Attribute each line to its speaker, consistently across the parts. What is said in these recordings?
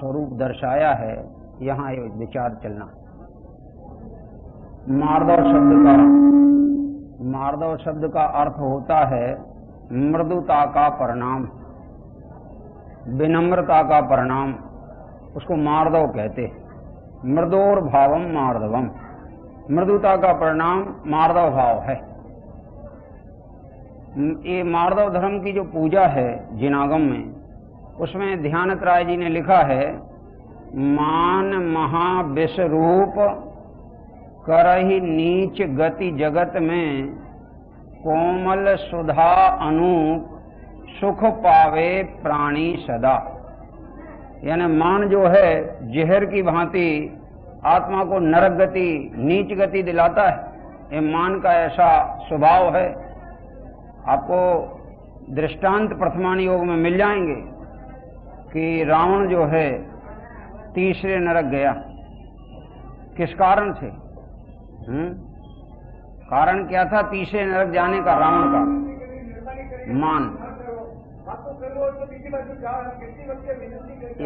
Speaker 1: स्वरूप दर्शाया है, यहाँ ये विचार चलना। मार्दव शब्द का मार्दव शब्द का अर्थ होता है, मृदुता का परिणाम। विनम्रता का परिणाम, उसको मार्दव कहते हैं। मृदोर भावम मार्दवम। मृदुता का परिणाम मार्दव भाव है। ये मार्दव धर्म की जो पूजा है, जिनागम में उसमें ध्यानत राय जी ने लिखा है, मान महाविष रूप करही नीच गति जगत में, कोमल सुधा अनूप सुख पावे प्राणी सदा। यानी मान जो है, जहर की भांति आत्मा को नरक गति, नीच गति दिलाता है। ये मान का ऐसा स्वभाव है। आपको दृष्टांत प्रथमान योग में मिल जाएँगे। कि रावण जो है, तीसरे नरक गया। किस कारण से? हुँ? कारण क्या था? तीसरे नरक जाने का, रावण का। मान।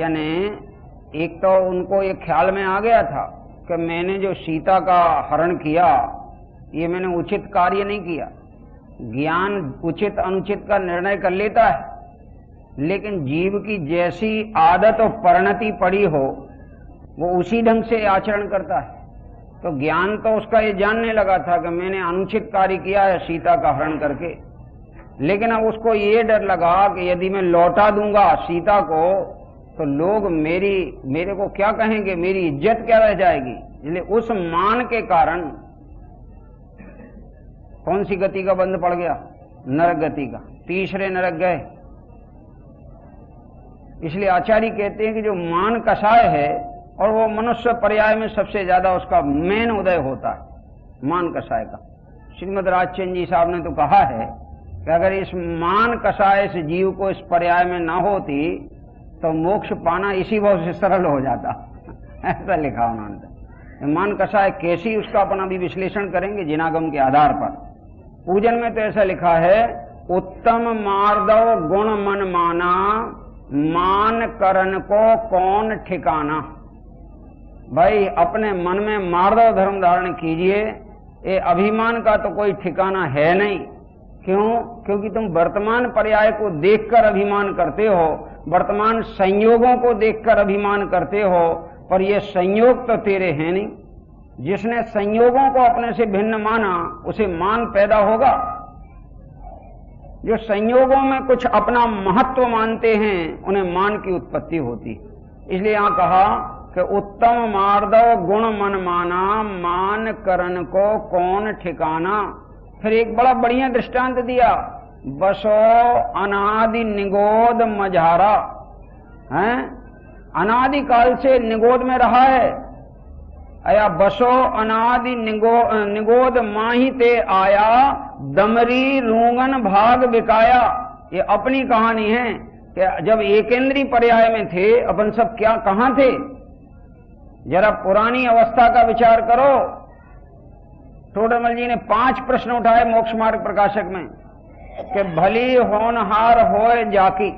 Speaker 1: यानी एक तो उनको ये ख्याल में आ गया था कि मैंने जो सीता का हरण किया, ये मैंने उचित कार्य नहीं किया। ज्ञान उचित अनुचित का निर्णय कर लेता है। लेकिन जीव की जैसी आदत और परिणति पड़ी हो, वो उसी ढंग से आचरण करता है। तो ज्ञान तो उसका ये जानने लगा था कि मैंने अनुचित कार्य किया है सीता का हरण करके। लेकिन अब उसको ये डर लगा कि यदि मैं लौटा दूँगा सीता को तो लोग मेरी, मेरे को क्या कहेंगे? मेरी इज़्ज़त क्या रह जाएगी? इसलिए उस मान के कारण कौन सी गति का बंद पड़ गया? नरक गति का। तीसरे नरक गए। इसलिए आचार्य कहते हैं कि जो मान कषाय है और वो मनुष्य पर्याय में सबसे ज़्यादा उसका मेन उदय होता है, मान कषाय का। श्रीमद राजचंद जी साहब ने तो कहा है कि अगर इस मान कषाय से जीव को इस पर्याय में ना होती तो मोक्ष पाना इसी भाव से सरल हो जाता। ऐसा लिखा उन्होंने मान कषाय कैसी उसका अपन अभी विश्लेषण करेंगे जिनागम के आधार पर। पूजन में तो ऐसा लिखा है, उत्तम मार्दव गुण मन माना मान करण को कौन ठिकाना? भाई, अपने मन में मार्दव धर्म धारण कीजिए। ये अभिमान का तो कोई ठिकाना है नहीं। क्यों? क्योंकि तुम वर्तमान पर्याय को देखकर अभिमान करते हो। वर्तमान संयोगों को देखकर अभिमान करते हो। पर ये संयोग तो तेरे हैं नहीं। जिसने संयोगों को अपने से भिन्न माना, उसे मान पैदा होगा। जो संयोगों में कुछ अपना महत्व मानते हैं उन्हें मान की उत्पत्ति होती इसलिए यहाँ कहा कि उत्तम मार्दव गुण मन माना मान करण को कौन ठिकाना? फिर एक बड़ा बढ़िया दृष्टांत दिया बसो अनादि निगोद मझारा। है? अनादि काल से निगोद में रहा है। अया बसो अनादि निगो, निगोद माही ते आया दमरी रूंगन भाग बिकाया। ये अपनी कहानी है कि जब एकेंद्री पर्याय में थे अपन सब क्या, कहाँ थे? जरा पुरानी अवस्था का विचार करो। टोडरमल जी ने पाँच प्रश्न उठाए मोक्ष मार्ग प्रकाशक में, कि भली होनहार होए जाकी।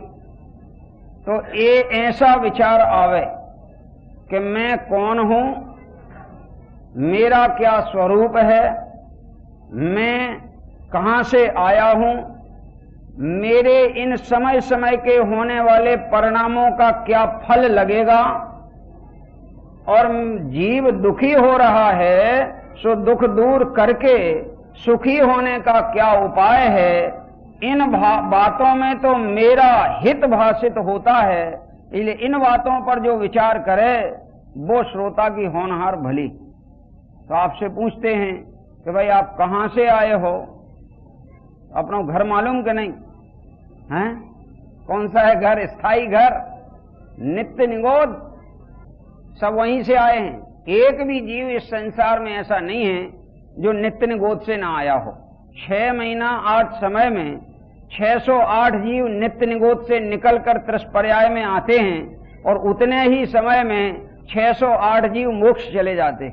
Speaker 1: तो ये ऐसा विचार आवे कि मैं कौन हूँ? मेरा क्या स्वरूप है? मैं कहाँ से आया हूँ? मेरे इन समय समय के होने वाले परिणामों का क्या फल लगेगा? और जीव दुखी हो रहा है, सो दुख दूर करके सुखी होने का क्या उपाय है? इन बातों में तो मेरा हित भाषित होता है। इसलिए इन बातों पर जो विचार करे, वो श्रोता की होनहार भली। तो आपसे पूछते हैं कि भाई आप कहाँ से आए हो? अपना घर मालूम कि नहीं? हैं? कौन सा है घर? स्थायी घर? नित्य निगोद? सब वहीं से आए हैं। एक भी जीव इस संसार में ऐसा नहीं है जो नित्य निगोद से ना आया हो। छह महीना आठ समय में 608 जीव नित्य निगोद से निकलकर त्रिस्पर्याय में आते हैं और उतने ही समय में 608 जीव मोक्ष चले जाते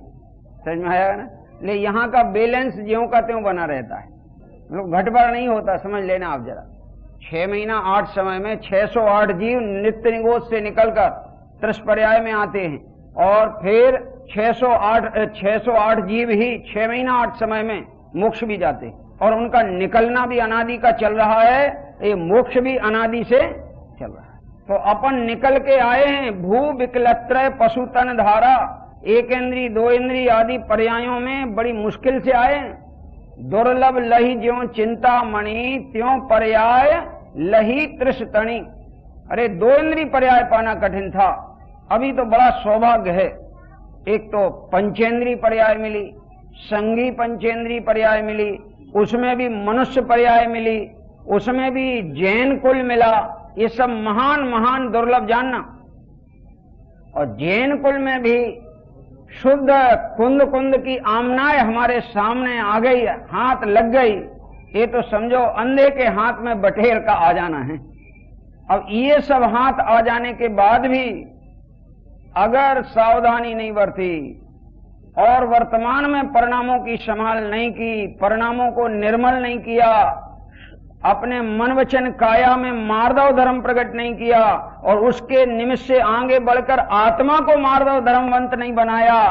Speaker 1: समझ में आया ना? ले, यहाँ का बैलेंस ज्यो का त्यों बना रहता है। मतलब घटबड़ नहीं होता, समझ लेना आप जरा। छह महीना, आठ समय में 608 जीव नित्य निगोद से निकलकर त्रिस्पर्याय में आते हैं। और फिर 608 608 जीव ही छह महीना, आठ समय में मोक्ष भी जाते हैं। और उनका निकलना भी अनादि का चल रहा है, ये मोक्ष भी अनादि से चल रहा है। तो अपन निकल के आए हैं, भू विकलत्र पशु तन धारा, एक इंद्री, दो इंद्री आदि पर्यायों में बड़ी मुश्किल से आए दुर्लभ लही ज्यो चिंता मणि, त्यों पर्याय लही तणी अरे, दो इंद्री पर्याय पाना कठिन था। अभी तो बड़ा सौभाग्य है। एक तो पंचेंद्री पर्याय मिली, संगी पंचेंद्री पर्याय मिली, उसमें भी मनुष्य पर्याय मिली, उसमें भी जैन कुल मिला, ये सब महान महान दुर्लभ जानना। और जैन कुल में भी शुद्ध कुंद कुंद की आमनाएँ हमारे सामने आ गई, हाथ लग गई। ये तो समझो अंधे के हाथ में बटेर का आ जाना है। अब ये सब हाथ आ जाने के बाद भी अगर सावधानी नहीं बरती और वर्तमान में परिणामों की संभाल नहीं की, परिणामों को निर्मल नहीं किया अपने मन वचन काया में मार्दव धर्म प्रकट नहीं किया और उसके निमित्त से आगे बढ़कर आत्मा को मार्दव धर्मवंत नहीं बनाया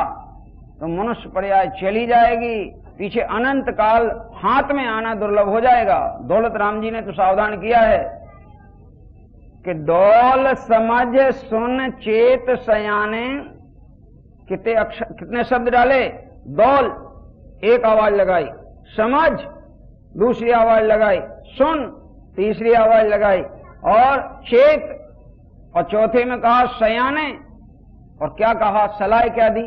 Speaker 1: तो मनुष्य पर्याय चली जाएगी। पीछे अनंत काल हाथ में आना दुर्लभ हो जाएगा। दौलत राम जी ने तो सावधान किया है कि दौल समझ सुन चेत सयाने। कितने अक्षर कितने शब्द डाले? दौल, एक आवाज़ लगाई, समझ। दूसरी आवाज़ लगाई, सुन। तीसरी आवाज़ लगाई, और चेत। और चौथे में कहा, सयाने। और क्या कहा सलाह क्या दी?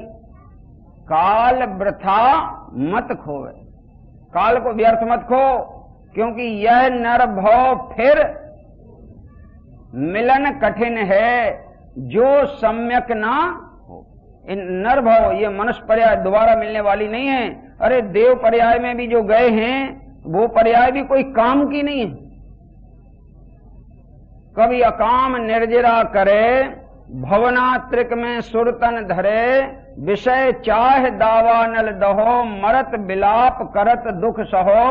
Speaker 1: काल वृथा मत खोवे। काल को व्यर्थ मत खो, क्योंकि यह नर भव फिर मिलन कठिन है, जो सम्यक ना हो। इन नर भाव, ये मनुष्य पर्याय दोबारा मिलने वाली नहीं है। अरे देव पर्याय में भी जो गए हैं वो पर्याय भी कोई काम की नहीं है। कभी अकाम निर्जरा करे, भवनात्रिक में सुरतन धरे, विषय चाह दावा नल दहो, मरत बिलाप करत दुख सहो,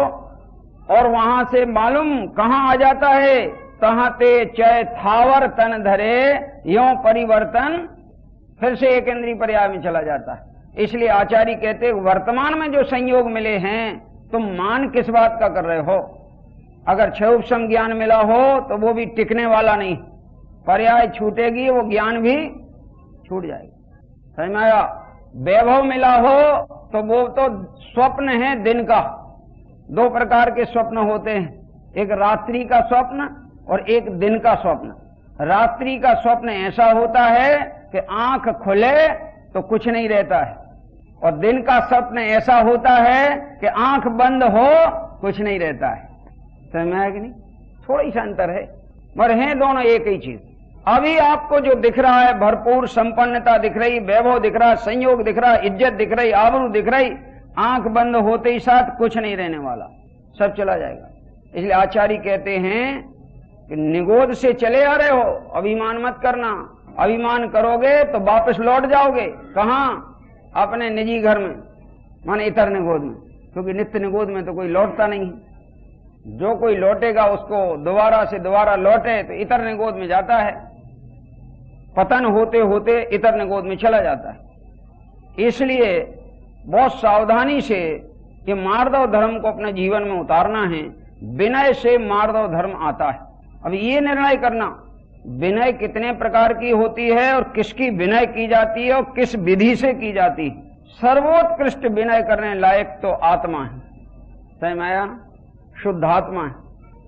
Speaker 1: और वहाँ से मालूम कहाँ आ जाता है तहाते चय थावर तन धरे, यो परिवर्तन, फिर से एक इंद्री पर्याय में चला जाता है। इसलिए आचार्य कहते वर्तमान में जो संयोग मिले हैं तुम मान किस बात का कर रहे हो? अगर क्षय ज्ञान मिला हो तो वो भी टिकने वाला नहीं। पर्याय छूटेगी, वो ज्ञान भी छूट जाएगी। समझ में आया वैभव मिला हो तो वो तो स्वप्न है दिन का। दो प्रकार के स्वप्न होते हैं। एक रात्रि का स्वप्न और एक दिन का स्वप्न। रात्रि का स्वप्न ऐसा होता है कि आँख खुले तो कुछ नहीं रहता है। और दिन का स्वप्न ऐसा होता है कि आँख बंद हो, कुछ नहीं रहता है। समझ में कि नहीं? थोड़ी सा अंतर है। मगर हैं दोनों एक ही चीज़। अभी आपको जो दिख रहा है, भरपूर संपन्नता दिख रही, वैभव दिख रहा, संयोग दिख रहा, इज़्ज़त दिख रही, आबरू दिख रही, आँख बंद होते ही साथ कुछ नहीं रहने वाला। सब चला जाएगा। इसलिए आचार्य कहते हैं कि निगोद से चले आ रहे हो, अभिमान मत करना। अभिमान करोगे तो वापस लौट जाओगे। कहा? अपने निजी घर में, माने इतर निगोद में, क्योंकि नित्य निगोद में तो कोई लौटता नहीं है। जो कोई लौटेगा, उसको दोबारा से दोबारा लौटे तो इतर निगोद में जाता है। पतन होते होते इतर निगोद में चला जाता है। इसलिए बहुत सावधानी से ये मार्दव धर्म को अपने जीवन में उतारना है। विनय से मार्दव धर्म आता है। अब ये निर्णय करना विनय कितने प्रकार की होती है और किसकी विनय की जाती है और किस विधि से की जाती है? सर्वोत्कृष्ट विनय करने लायक तो आत्मा है। सही माया? शुद्ध आत्मा है।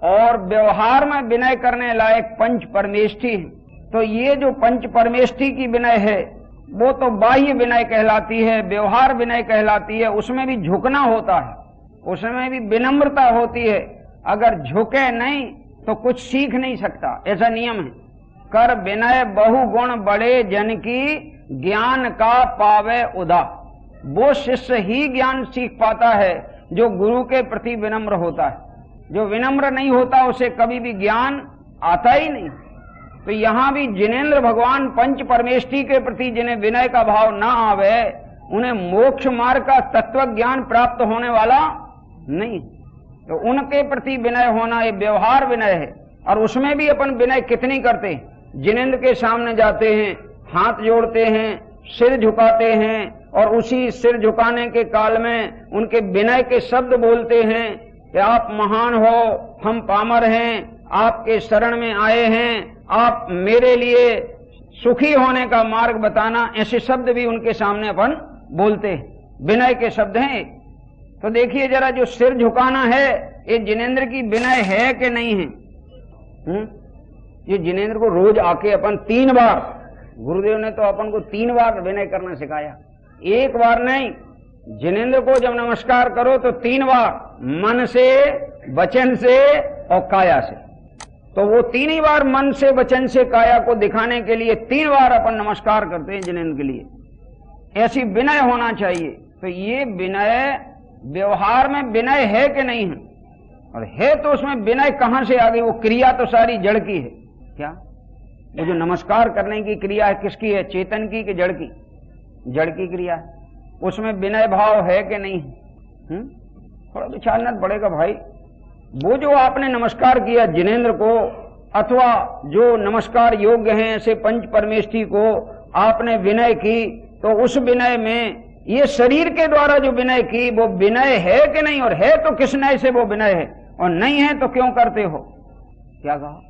Speaker 1: और व्यवहार में विनय करने लायक पंच परमेष्ठी है। तो ये जो पंच परमेष्ठी की विनय है, वो तो बाह्य विनय कहलाती है, व्यवहार विनय कहलाती है, उसमें भी झुकना होता है। उसमें भी विनम्रता होती है। अगर झुके नहीं तो कुछ सीख नहीं सकता। ऐसा नियम है। कर विनय बहुगुण बड़े जन की ज्ञान का पावे उदा। वो शिष्य ही ज्ञान सीख पाता है, जो गुरु के प्रति विनम्र होता है। जो विनम्र नहीं होता, उसे कभी भी ज्ञान आता ही नहीं। तो यहाँ भी जिनेन्द्र भगवान पंच परमेष्ठी के प्रति जिन्हें विनय का भाव ना आवे, उन्हें मोक्ष मार्ग का तत्व ज्ञान प्राप्त होने वाला नहीं। तो उनके प्रति विनय होना ये व्यवहार विनय है, और उसमें भी अपन विनय कितनी करते हैं? जिनेन्द्र के सामने जाते हैं, हाथ जोड़ते हैं, सिर झुकाते हैं और उसी सिर झुकाने के काल में उनके विनय के शब्द बोलते हैं कि आप महान हो, हम पामर हैं, आपके शरण में आए हैं, आप मेरे लिए सुखी होने का मार्ग बताना, ऐसे शब्द भी उनके सामने अपन बोलते हैं। विनय के शब्द हैं तो देखिए जरा जो सिर झुकाना है, ये जिनेन्द्र की विनय है कि नहीं है? हुँ? ये जिनेन्द्र को रोज आके अपन तीन बार, गुरुदेव ने तो अपन को तीन बार विनय करना सिखाया। एक बार नहीं, जिनेन्द्र को जब नमस्कार करो तो तीन बार, मन से, वचन से और काया से। तो वो तीन ही बार मन से, वचन से, काया को दिखाने के लिए तीन बार अपन नमस्कार करते हैं जिनेन्द्र के लिए। ऐसी विनय होना चाहिए। तो ये विनय, व्यवहार में विनय है कि नहीं है? और है तो उसमें विनय कहाँ से आ गई? वो क्रिया तो सारी जड़ की है। क्या? वो जो नमस्कार करने की क्रिया है किसकी? है चेतन की कि जड़ की? जड़ की क्रिया है। उसमें विनय भाव है कि नहीं? है हम्म? थोड़ा विचारना पड़ेगा भाई। वो जो आपने नमस्कार किया जिनेन्द्र को, अथवा जो नमस्कार योग्य हैं ऐसे पंच परमेष्ठी को आपने विनय की तो उस विनय में ये शरीर के द्वारा जो विनय की, वो विनय है कि नहीं? और है तो किस नय से वो विनय है? और नहीं है तो क्यों करते हो? क्या कहा?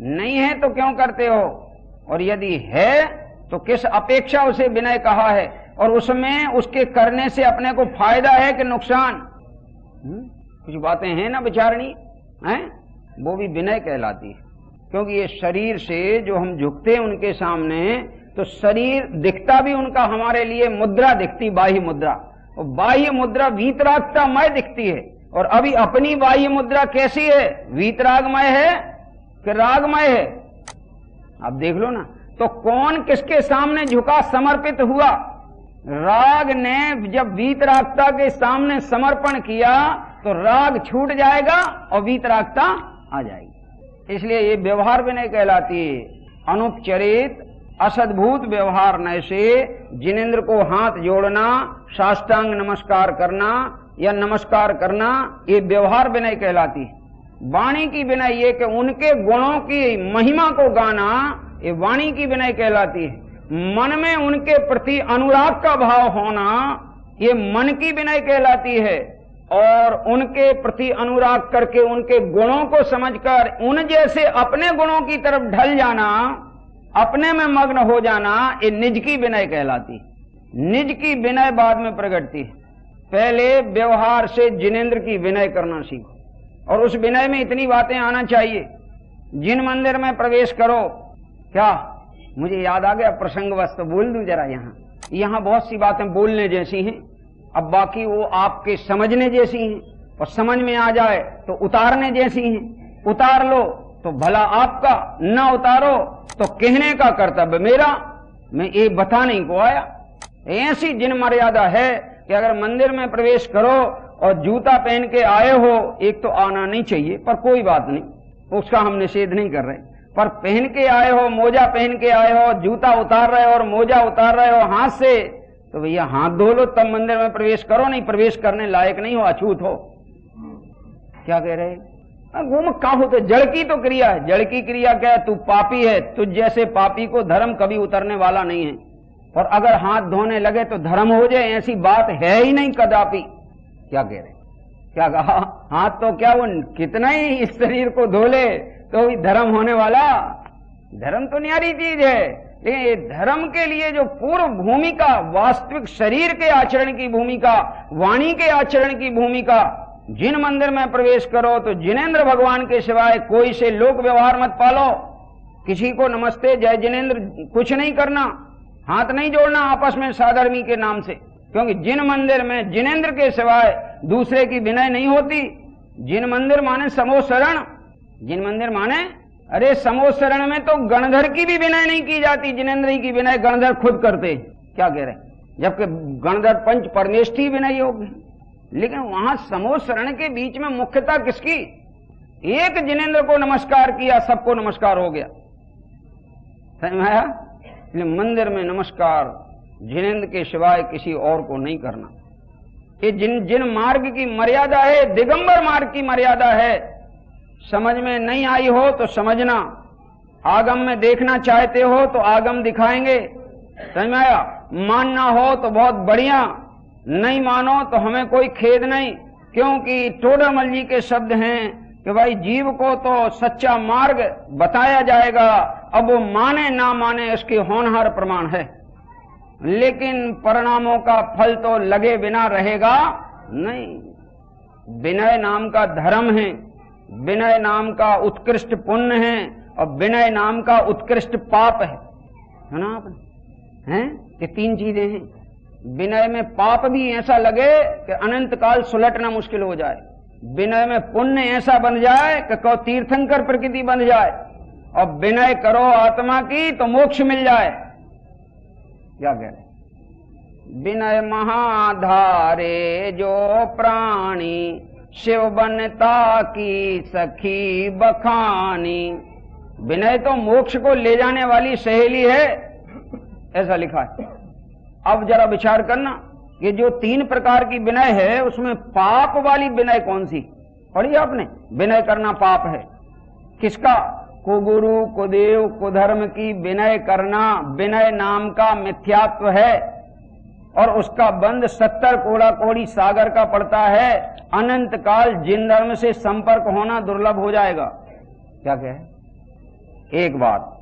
Speaker 1: नहीं है तो क्यों करते हो? और यदि है तो किस अपेक्षा उसे विनय कहा है? और उसमें, उसके करने से अपने को फ़ायदा है कि नुकसान? हुँ? कुछ बातें हैं ना विचारणी? हैं? वो भी विनय कहलाती है। क्योंकि ये शरीर से जो हम झुकते हैं उनके सामने तो शरीर दिखता भी उनका हमारे लिए मुद्रा दिखती, बाह्य मुद्रा। और बाह्य मुद्रा वीतरागतामय दिखती है। और अभी अपनी बाह्य मुद्रा कैसी है? वीतरागमय है कि रागमय है। आप देख लो ना तो कौन किसके सामने झुका समर्पित हुआ? राग ने जब वीतरागता के सामने समर्पण किया तो राग छूट जाएगा और वीतरागता आ जाएगी। इसलिए ये व्यवहार भी नहीं कहलाती। अनुपचरित, असद्भूत व्यवहार न से जिनेन्द्र को हाथ जोड़ना, साष्टांग नमस्कार करना या नमस्कार करना, ये व्यवहार विनय कहलाती। है वाणी की विनय ये कि उनके गुणों की महिमा को गाना, ये वाणी की विनय कहलाती है। मन में उनके प्रति अनुराग का भाव होना, ये मन की विनय कहलाती है। और उनके प्रति अनुराग करके उनके गुणों को समझकर, उन जैसे अपने गुणों की तरफ़ ढल जाना, अपने में मग्न हो जाना, ये निज की विनय कहलाती निज की विनय बाद में प्रगटती है। पहले व्यवहार से जिनेन्द्र की विनय करना सीखो। और उस विनय में इतनी बातें आना चाहिए। जिन मंदिर में प्रवेश करो, क्या? मुझे याद आ गया प्रसंग वस्तु बोल दू जरा यहाँ। यहाँ बहुत सी बातें बोलने जैसी हैं, अब बाकी वो आपके समझने जैसी हैं, और समझ में आ जाए तो उतारने जैसी हैं। उतार लो तो भला आपका, न उतारो तो कहने का कर्तव्य मेरा। मैं ये बताने को आया। ऐसी जिन मर्यादा है कि अगर मंदिर में प्रवेश करो और जूता पहन के आए हो, एक तो आना नहीं चाहिए, पर कोई बात नहीं, उसका हम निषेध नहीं कर रहे। पर पहन के आए हो, मोजा पहन के आए हो, जूता उतार रहे हो और मोजा उतार रहे हो हाथ से तो भैया हाथ धो लो, तब मंदिर में प्रवेश करो, नहीं प्रवेश करने लायक नहीं हो, अछूत हो। क्या कह रहे घूम का हो तो जड़ की तो क्रिया है जड़ की क्रिया क्या है? तू पापी है तुझ जैसे पापी को धर्म कभी उतरने वाला नहीं है। और अगर हाथ धोने लगे तो धर्म हो जाए, ऐसी बात है ही नहीं कदापि। क्या कह रहे क्या कहा? हाथ तो क्या वो कितना ही इस शरीर को धो ले तो धर्म होने वाला? धर्म तो न्यारी चीज़ है, लेकिन ये धर्म के लिए जो पूर्व भूमिका, वास्तविक शरीर के आचरण की भूमिका, वाणी के आचरण की भूमिका, जिन मंदिर में प्रवेश करो तो जिनेन्द्र भगवान के सिवाय कोई से लोक व्यवहार मत पालो। किसी को नमस्ते, जय जिनेन्द्र, कुछ नहीं करना, हाथ नहीं जोड़ना आपस में साधर्मी के नाम से। क्योंकि जिन मंदिर में जिनेन्द्र के सिवाय दूसरे की विनय नहीं होती, जिन मंदिर माने समोशरण जिन मंदिर माने, अरे समोशरण में तो गणधर की भी विनय नहीं की जाती, जिनेन्द्र की विनय गणधर खुद करते। क्या कह रहे जबकि गणधर पंच परमेष्ठी विनय होगी लेकिन वहाँ समोशरण के बीच में मुख्यता किसकी? एक जिनेन्द्र को नमस्कार किया, सबको नमस्कार हो गया। समझ आया मंदिर में नमस्कार जिनेन्द्र के सिवाय किसी और को नहीं करना। ये जिन जिन मार्ग की मर्यादा है, दिगंबर मार्ग की मर्यादा है, समझ में नहीं आई हो तो समझना। आगम में देखना चाहते हो तो आगम दिखाएँगे। समझ में आया? मानना हो तो बहुत बढ़िया। नहीं मानो तो हमें कोई खेद नहीं, क्योंकि टोडरमल जी के शब्द हैं कि भाई जीव को तो सच्चा मार्ग बताया जाएगा। अब वो माने ना माने इसके होनहार प्रमाण है। लेकिन परिणामों का फल तो लगे बिना रहेगा नहीं। विनय नाम का धर्म है, विनय नाम का उत्कृष्ट पुण्य है और विनय नाम का उत्कृष्ट पाप है। है ना आपने हैं? ये तीन चीज़ें हैं। विनय में पाप भी ऐसा लगे कि अनंत काल सुलटना मुश्किल हो जाए। विनय में पुण्य ऐसा बन जाए कि कहो तीर्थंकर प्रकृति बन जाए। और विनय करो आत्मा की तो मोक्ष मिल जाए। क्या कह रहे विनय महाधारे जो प्राणी शिव बनता की सखी बखानी। विनय तो मोक्ष को ले जाने वाली सहेली है, ऐसा लिखा है। अब जरा विचार करना, ये जो तीन प्रकार की विनय है, उसमें पाप वाली विनय कौन सी? पढ़ी आपने? विनय करना पाप है। किसका? कुगुरु, कुदेव, कुधर्म की विनय करना, विनय नाम का मिथ्यात्व है और उसका बंद सत्तर कोड़ा कोड़ी सागर का पड़ता है। अनंत काल जिन धर्म से संपर्क होना दुर्लभ हो जाएगा। क्या कहे? एक बात।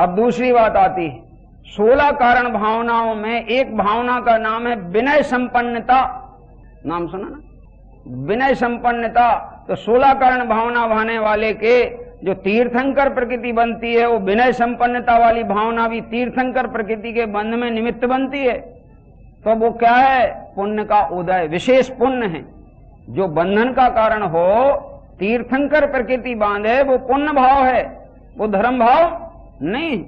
Speaker 1: अब दूसरी बात आती है। सोलह कारण भावनाओं में एक भावना का नाम है विनय संपन्नता। नाम सुना ना? विनय संपन्नता। तो सोलह कारण भावना भाने वाले के जो तीर्थंकर प्रकृति बनती है, वो विनय संपन्नता वाली भावना भी तीर्थंकर प्रकृति के बंध में निमित्त बनती है। तो वो क्या है? पुण्य का उदय, विशेष पुण्य है। जो बंधन का कारण हो, तीर्थंकर प्रकृति बांधे, वो पुण्य भाव है। वो धर्म भाव नहीं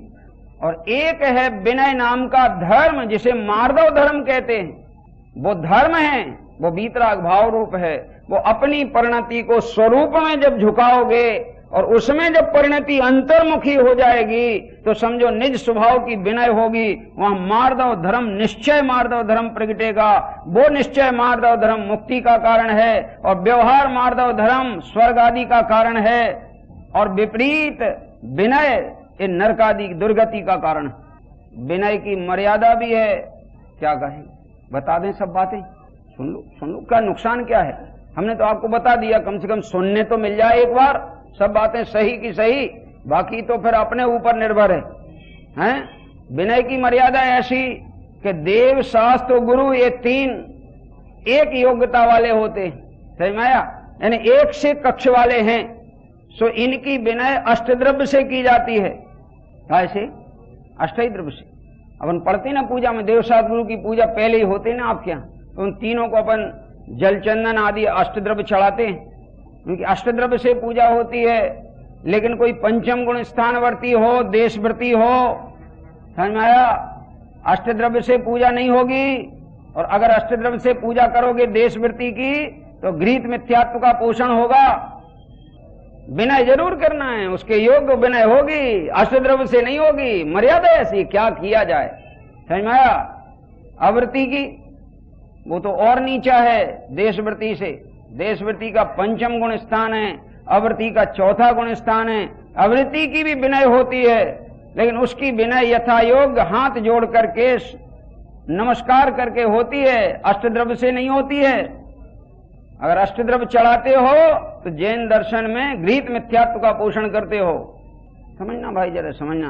Speaker 1: और एक है विनय नाम का धर्म, जिसे मार्दव धर्म कहते हैं। वो धर्म है, वो बीतराग भाव रूप है। वो अपनी परिणति को स्वरूप में जब झुकाओगे और उसमें जब परिणति अंतर्मुखी हो जाएगी तो समझो निज स्वभाव की विनय होगी, वहाँ मार्दव धर्म निश्चय मार्दव धर्म प्रगटेगा। वो निश्चय मार्दव धर्म मुक्ति का कारण है, और व्यवहार मार्दव धर्म स्वर्ग आदि का कारण है, और विपरीत विनय ये नरकादि दुर्गति का कारण विनय की मर्यादा भी है, क्या कहें? बता दें सब बातें। सुन लो सुन लो, क्या नुकसान क्या है? हमने तो आपको बता दिया, कम से कम सुनने तो मिल जाए एक बार। सब बातें सही की सही, बाकी तो फिर अपने ऊपर निर्भर है। हैं? विनय की मर्यादा ऐसी कि देव शास्त्र गुरु ये तीन एक योग्यता वाले होते हैं। समझ में आया यानी एक से कक्ष वाले हैं। सो इनकी विनय अष्टद्रव्य से की जाती है। कैसे अष्टही द्रव्य से। अपन पढ़ते ना पूजा में देवशास्त्र गुरु की पूजा पहले ही होती ना आपके यहाँ तो उन तीनों को अपन जल चंदन आदि अष्टद्रव्य चढ़ाते हैं। क्योंकि अष्टद्रव्य से पूजा होती है, लेकिन कोई पंचम गुण स्थानवर्ती हो, देशवर्ती हो, समझ में आया? अष्टद्रव्य से पूजा नहीं होगी, और अगर अष्टद्रव्य से पूजा करोगे देशवृत्ति की तो गृहित मिथ्यात्व का पोषण होगा। विनय ज़रूर करना है, उसके योग्य विनय होगी, अष्टद्रव्य से नहीं होगी, मर्यादा ऐसी, क्या किया जाए? समझ में आया? आवृत्ति की, वो तो और नीचा है देशवृत्ति से। देशवृत्ति का पंचम गुण स्थान है अवृत्ति का चौथा गुण स्थान है अवृत्ति की भी विनय होती है, लेकिन उसकी विनय यथा योग्य हाथ जोड़ करके नमस्कार करके होती है, अष्टद्रव्य से नहीं होती है। अगर अष्टद्रव्य चढ़ाते हो तो जैन दर्शन में गृहित मिथ्यात्व का पोषण करते हो। समझना भाई जरा, समझना।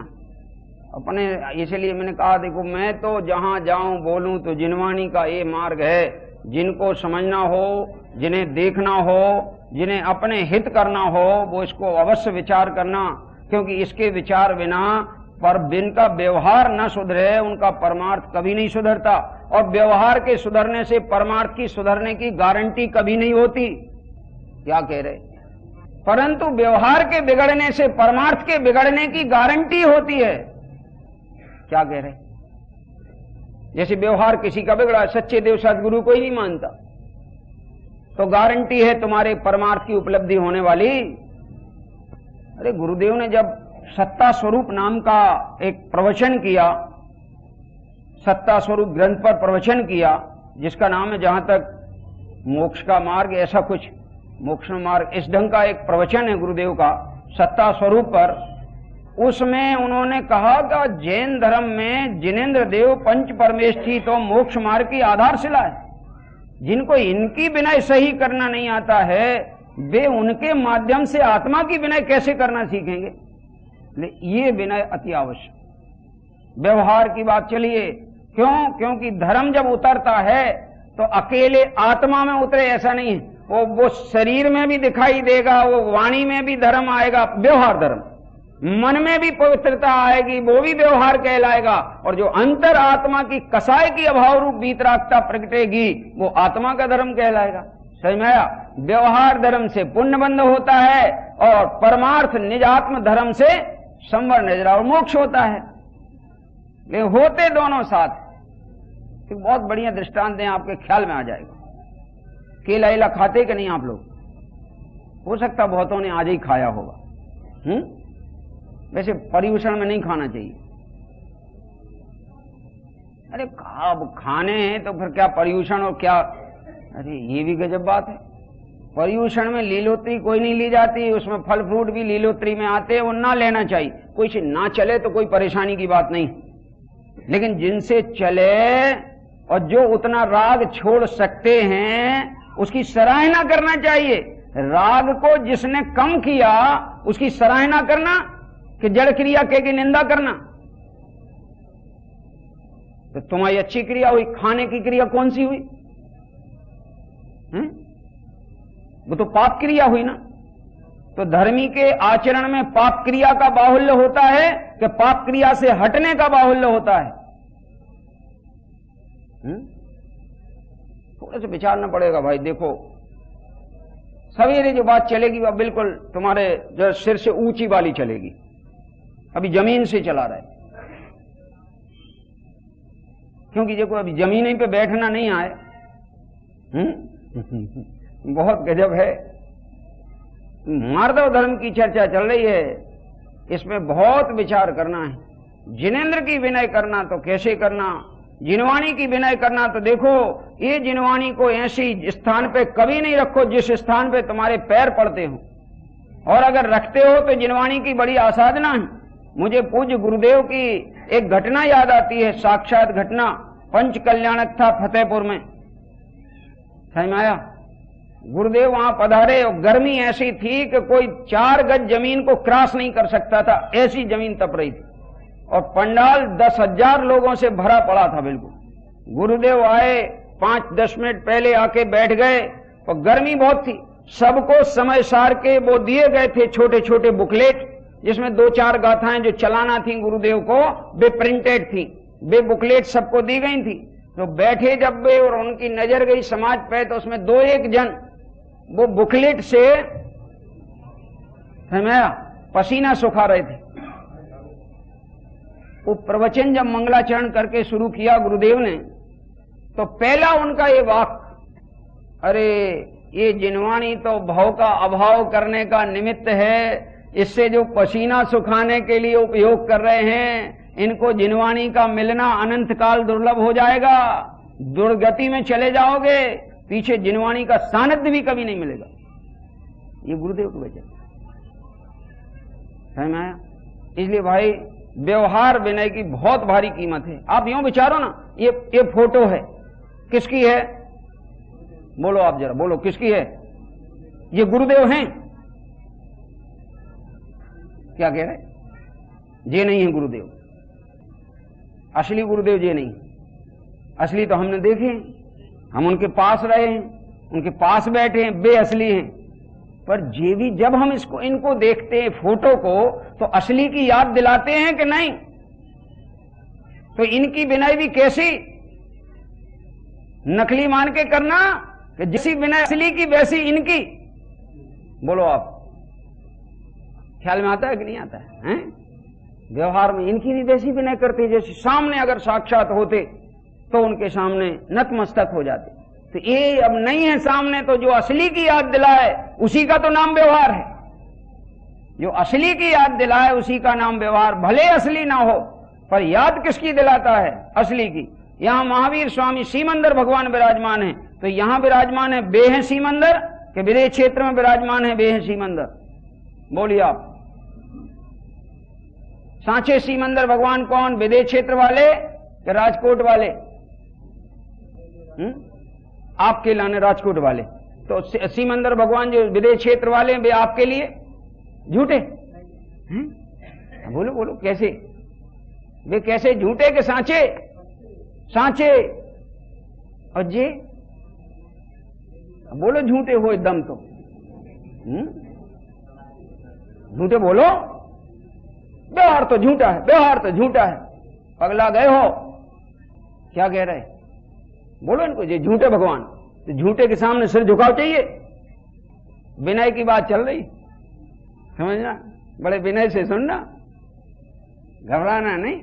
Speaker 1: अपने, इसलिए मैंने कहा, देखो, मैं तो जहाँ जाऊँ बोलूँ तो जिनवाणी का ये मार्ग है। जिनको समझना हो, जिन्हें देखना हो, जिन्हें अपने हित करना हो, वो इसको अवश्य विचार करना, क्योंकि इसके विचार बिना पर जिनका व्यवहार न सुधरे, उनका परमार्थ कभी नहीं सुधरता। और व्यवहार के सुधरने से परमार्थ की सुधरने की गारंटी कभी नहीं होती। क्या कह रहे? परंतु व्यवहार के बिगड़ने से, परमार्थ के बिगड़ने की गारंटी होती है। क्या कह रहे? जैसे व्यवहार किसी का बिगड़ा, सच्चे देव सदगुरु को ही नहीं मानता। तो गारंटी है तुम्हारे परमार्थ की उपलब्धि होने वाली। अरे गुरुदेव ने जब सत्ता स्वरूप नाम का एक प्रवचन किया, सत्ता स्वरूप ग्रंथ पर प्रवचन किया, जिसका नाम है जहाँ तक मोक्ष का मार्ग, ऐसा कुछ, मोक्ष मार्ग, इस ढंग का एक प्रवचन है गुरुदेव का, सत्ता स्वरूप पर उसमें उन्होंने कहा कि जैन धर्म में जिनेन्द्र देव पंच परमेष्ठी तो मोक्ष मार्ग की आधारशिला है। जिनको इनकी विनय सही करना नहीं आता है, वे उनके माध्यम से आत्मा की विनय कैसे करना सीखेंगे? ये विनय अति आवश्यक। व्यवहार की बात चलिए। क्यों? क्योंकि धर्म जब उतरता है तो अकेले आत्मा में उतरे ऐसा नहीं है। वो वो शरीर में भी दिखाई देगा, वो वाणी में भी धर्म आएगा, व्यवहार धर्म। मन में भी पवित्रता आएगी, वो भी व्यवहार कहलाएगा, और जो अंतर आत्मा की कसाय की अभाव रूप बीतरागता प्रकटेगी, वो आत्मा का धर्म कहलाएगा। में आया? व्यवहार धर्म से पुण्य बंध होता है, और परमार्थ निजात्म धर्म से संवर निजरा और मोक्ष होता है। लेकिन होते दोनों साथ। एक बहुत बढ़िया दृष्टांत हैं आपके ख्याल में आ जाएगा। केला खाते कि नहीं आप लोग? हो सकता बहुतों ने आज ही खाया होगा। हम्म? वैसे पर्यूषण में नहीं खाना चाहिए। अरे अब खाने हैं तो फिर क्या पर्यूषण और क्या अरे ये भी गजब बात है। पर्यूषण में लीलोत्री कोई नहीं ली जाती, उसमें फल फ्रूट भी लीलोत्री में आते हैं, वो ना लेना चाहिए। कुछ ना चले तो कोई परेशानी की बात नहीं। लेकिन जिनसे चले और जो उतना राग छोड़ सकते हैं, उसकी सराहना करना चाहिए। राग को जिसने कम किया, उसकी सराहना करना कि जड़ क्रिया के की निंदा करना। तो तुम्हारी अच्छी क्रिया हुई, खाने की क्रिया कौन सी हुई? है? वो तो पाप क्रिया हुई ना। तो धर्मी के आचरण में पाप क्रिया का बाहुल्य होता है कि पाप क्रिया से हटने का बाहुल्य होता है। थोड़ा सा विचारना पड़ेगा भाई, देखो। सवेरे जो बात चलेगी, वह बिल्कुल तुम्हारे जो सिर से ऊँची वाली चलेगी। अभी ज़मीन से चला रहा है। क्योंकि देखो, अभी ज़मीन पे बैठना नहीं आए। हम्म? बहुत गजब है। मार्दव धर्म की चर्चा चल रही है। इसमें बहुत विचार करना है। जिनेन्द्र की विनय करना तो कैसे करना? जिनवाणी की विनय करना तो देखो, ये जिनवाणी को ऐसी स्थान पे कभी नहीं रखो, जिस स्थान पे तुम्हारे पैर पड़ते हो। और अगर रखते हो तो जिनवाणी की बड़ी आसाधना है। मुझे पूज्य गुरुदेव की एक घटना याद आती है, साक्षात घटना पंच कल्याणक था फतेहपुर में। समझ आया गुरुदेव वहाँ पधारे और गर्मी ऐसी थी कि कोई चार गज ज़मीन को क्रॉस नहीं कर सकता था, ऐसी ज़मीन तप रही थी। और पंडाल दस हज़ार लोगों से भरा पड़ा था बिल्कुल। गुरुदेव आए, पाँच दस मिनट पहले आके बैठ गए और गर्मी बहुत थी। सबको समय सार के वो दिए गए थे छोटे छोटे बुकलेट। जिसमें दो चार गाथाएँ जो चलाना थी गुरुदेव को, वे प्रिंटेड थी, वे बुकलेट सबको दी गई थी। तो बैठे जब वे और उनकी नज़र गई समाज पे तो उसमें दो एक जन, वो बुकलेट से समझा पसीना सुखा रहे थे। वो प्रवचन जब मंगलाचरण करके शुरू किया गुरुदेव ने तो पहला उनका ये वाक, अरे, ये जिनवाणी तो भाव का अभाव करने का निमित्त है इससे जो पसीना सुखाने के लिए उपयोग कर रहे हैं, इनको जिनवाणी का मिलना अनंत काल दुर्लभ हो जाएगा। दुर्गति में चले जाओगे, पीछे जिनवाणी का सानिध्य भी कभी नहीं मिलेगा। ये गुरुदेव के वजह समझ में आया इसलिए भाई, व्यवहार विनय की बहुत भारी कीमत है। आप यूँ विचारो ना, ये ये फ़ोटो है। किसकी है? बोलो आप जरा, बोलो, किसकी है? ये गुरुदेव हैं। क्या कह रहे जे नहीं है गुरुदेव। असली गुरुदेव जे नहीं। असली तो हमने देखे हम उनके पास रहे हैं, उनके पास बैठे हैं बे असली हैं। पर जे भी जब हम इसको, इनको देखते हैं फ़ोटो को तो असली की याद दिलाते हैं कि नहीं? तो इनकी बिनाई भी कैसी? नकली मान के करना कि जैसी बिना असली की, वैसी इनकी। बोलो आप। ख्याल में आता है कि नहीं आता है, है? व्यवहार में इनकी वैसी भी नहीं करती जैसे सामने अगर साक्षात होते तो उनके सामने नतमस्तक हो जाते। तो ये अब नहीं है सामने तो जो असली की याद दिलाए उसी का तो नाम व्यवहार है। जो असली की याद दिलाए उसी का नाम व्यवहार भले असली ना हो पर याद किसकी दिलाता है? असली की। यहाँ महावीर स्वामी सीमंदर भगवान विराजमान है तो यहाँ विराजमान है बेह सीमंदर के विदेश क्षेत्र में विराजमान है बेह सीमंदर। बोलिए आप। सांचे सीमंदर भगवान कौन? विदेश क्षेत्र वाले कि राजकोट वाले? हुँ? हम्म? आपके लाने राजकोट वाले। तो सीमंदर भगवान जो विदेश क्षेत्र वाले हैं, वे आपके लिए झूठे? हम्म? बोलो बोलो, कैसे? वे कैसे झूठे के सांचे? सांचे। और जे? बोलो, झूठे हो एकदम तो। हम्म? झूठे बोलो। व्यवहार तो झूठा है, व्यवहार तो झूठा है। पगला गए हो? क्या कह रहे? बोलो इनको, ये झूठे भगवान। तो झूठे के सामने सिर झुकाव चाहिए। विनय की बात चल रही। समझना? बड़े विनय से सुनना। घबराना नहीं।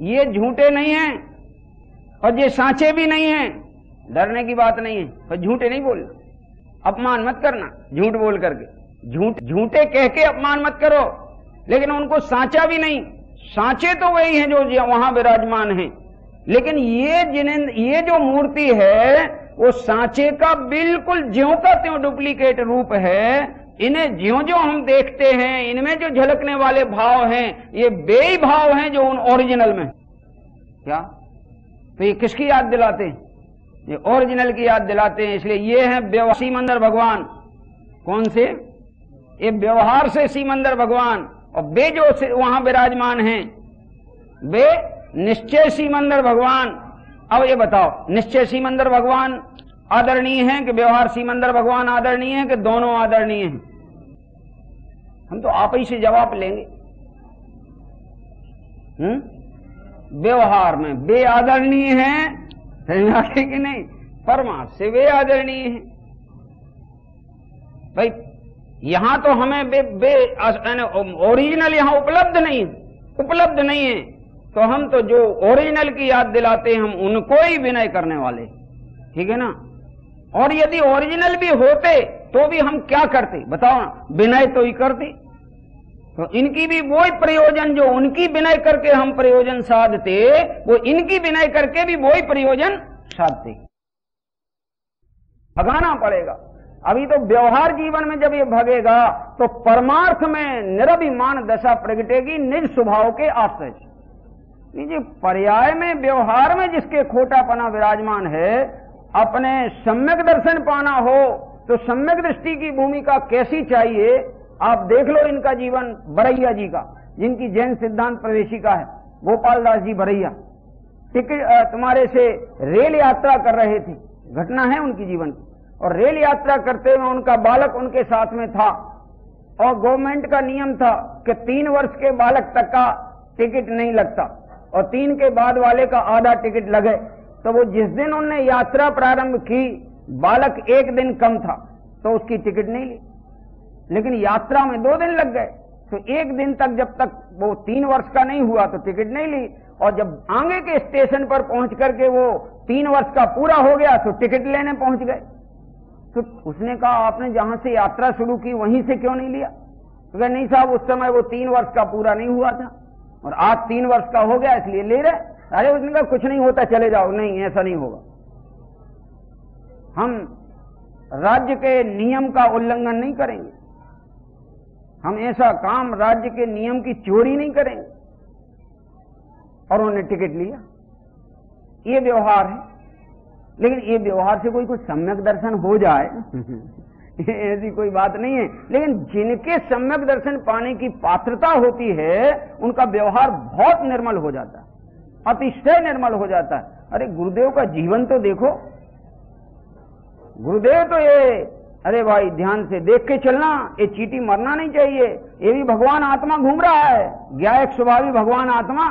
Speaker 1: ये झूठे नहीं हैं, और ये सांचे भी नहीं हैं। डरने की बात नहीं है, पर झूठे नहीं बोलना। अपमान मत करना, झूठ बोल करके। झूठ, झूठे कह के अपमान मत करो। लेकिन उनको सांचा भी नहीं। सांचे तो वही हैं जो वहाँ विराजमान हैं। लेकिन ये जिन्हें ये जो मूर्ति है, वो सांचे का बिल्कुल ज्यो का त्यों डुप्लीकेट रूप है। इन्हें ज्यो जो हम देखते हैं, इनमें जो झलकने वाले भाव हैं, ये बे भाव हैं जो उन ओरिजिनल में। क्या? तो ये किसकी याद दिलाते हैं? ये ओरिजिनल की याद दिलाते हैं, इसलिए ये है व्यवहार मंदिर भगवान। कौन से? ये व्यवहार से सीमंदर भगवान। और वे जो वहाँ विराजमान हैं, वे निश्चय सीमंदर भगवान। अब ये बताओ, निश्चय सीमंदर भगवान आदरणीय है कि व्यवहार सीमंदर भगवान आदरणीय है कि दोनों आदरणीय हैं? हम तो आप ही से जवाब लेंगे। हम्म? व्यवहार में वे आदरणीय हैं कि नहीं? परमार्थ से वे आदरणीय हैं। भाई यहाँ तो हमें बे, बे ओरिजिनल यहाँ उपलब्ध नहीं उपलब्ध नहीं है। तो हम तो जो ओरिजिनल की याद दिलाते हैं हम उनको ही विनय करने वाले। ठीक है ना? और यदि ओरिजिनल भी होते तो भी हम क्या करते? बताओ ना विनय तो ही करते। तो इनकी भी वही प्रयोजन जो उनकी विनय करके हम प्रयोजन साधते वो इनकी विनय करके भी वही प्रयोजन साधते। भगाना पड़ेगा। अभी तो व्यवहार जीवन में जब ये भगेगा तो परमार्थ में निरभिमान दशा प्रगटेगी निज स्वभाव के आश्रय से। पर्याय में, व्यवहार में जिसके खोटापना विराजमान है, अपने सम्यक दर्शन पाना हो तो सम्यक दृष्टि की भूमिका कैसी चाहिए, आप देख लो इनका जीवन बरैया जी का, जिनकी जैन सिद्धांत प्रवेशिका है गोपाल दास जी बरैया। टिकट तुम्हारे से रेल यात्रा कर रहे थे, घटना है उनकी जीवन की। और रेल यात्रा करते हुए उनका बालक उनके साथ में था। और गवर्नमेंट का नियम था कि तीन वर्ष के बालक तक का टिकट नहीं लगता। और तीन के बाद वाले का आधा टिकट लगे। तो वो जिस दिन उनने यात्रा प्रारंभ की, बालक एक दिन कम था तो उसकी टिकट नहीं ली। लेकिन यात्रा में दो दिन लग गए तो एक दिन तक जब तक वो तीन वर्ष का नहीं हुआ तो टिकट नहीं ली। और जब आगे के स्टेशन पर पहुँच करके वो तीन वर्ष का पूरा हो गया तो टिकट लेने पहुँच गए। तो उसने कहा, आपने जहाँ से यात्रा शुरू की वहीं से क्यों नहीं लिया? तो कहा, नहीं साहब, उस समय वो तीन वर्ष का पूरा नहीं हुआ था। और आज तीन वर्ष का हो गया, इसलिए ले रहे अरे, उसने कहा, कुछ नहीं होता, चले जाओ। नहीं, ऐसा नहीं होगा। हम राज्य के नियम का उल्लंघन नहीं करेंगे। हम ऐसा काम राज्य के नियम की चोरी नहीं करेंगे। और उन्होंने टिकट लिया। ये व्यवहार है। लेकिन ये व्यवहार से कोई कुछ सम्यक दर्शन हो जाए ऐसी कोई बात नहीं है। लेकिन जिनके सम्यक दर्शन पाने की पात्रता होती है उनका व्यवहार बहुत निर्मल हो जाता है अतिशय निर्मल हो जाता है। अरे गुरुदेव का जीवन तो देखो। गुरुदेव तो ये अरे भाई ध्यान से देख के चलना ये चीटी मरना नहीं चाहिए। ये भी भगवान आत्मा घूम रहा है। गया एक स्वभावी भगवान आत्मा।